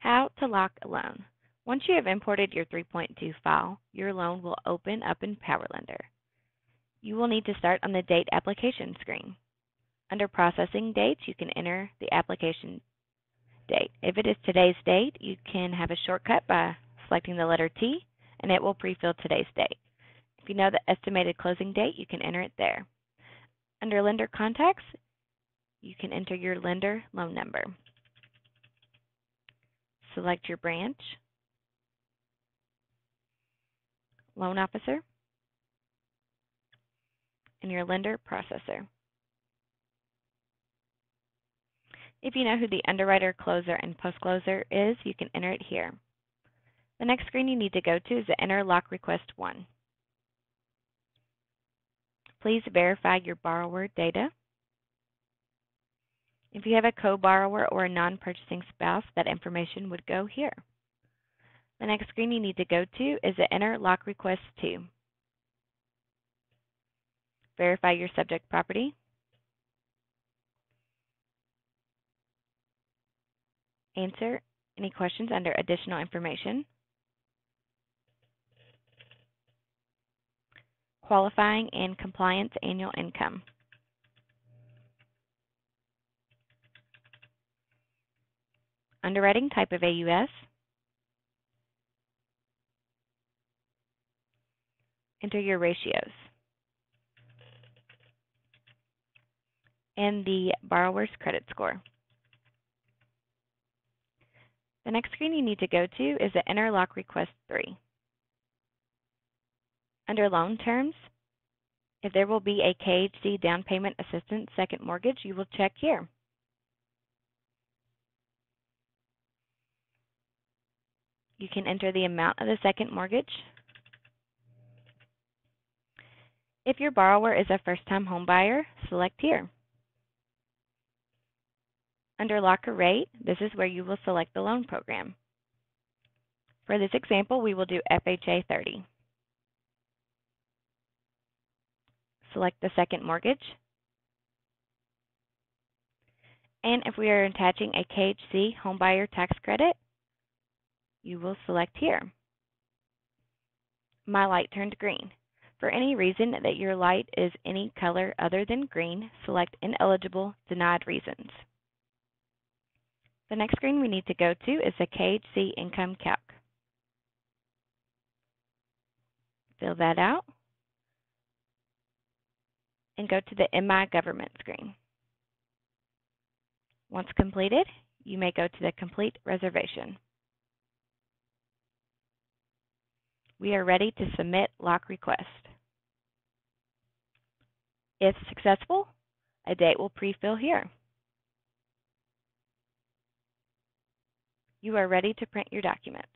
How to lock a loan. Once you have imported your 3.2 file, your loan will open up in PowerLender. You will need to start on the Date Application screen. Under Processing Dates, you can enter the application date. If it is today's date, you can have a shortcut by selecting the letter T, and it will pre-fill today's date. If you know the estimated closing date, you can enter it there. Under Lender Contacts, you can enter your lender loan number. Select your branch, loan officer, and your lender processor. If you know who the underwriter, closer, and post-closer is, you can enter it here. The next screen you need to go to is the Enter Lock Request 1. Please verify your borrower data. If you have a co-borrower or a non-purchasing spouse, that information would go here. The next screen you need to go to is the Enter Lock Request 2. Verify your subject property. Answer any questions under Additional Information. Qualifying and Compliance Annual Income. Underwriting type of AUS. Enter your ratios. And the borrower's credit score. The next screen you need to go to is the Enter Lock Request 3. Under Loan Terms, if there will be a KHC Down Payment Assistance Second Mortgage, you will check here. You can enter the amount of the second mortgage. If your borrower is a first-time homebuyer, select here. Under Locker Rate, this is where you will select the loan program. For this example, we will do FHA 30. Select the second mortgage. And if we are attaching a KHC homebuyer tax credit, you will select here. My light turned green. For any reason that your light is any color other than green, select Ineligible Denied Reasons. The next screen we need to go to is the KHC Income Calc. Fill that out and go to the MI Government screen. Once completed, you may go to the Complete Reservation. We are ready to submit lock request. If successful, a date will pre-fill here. You are ready to print your documents.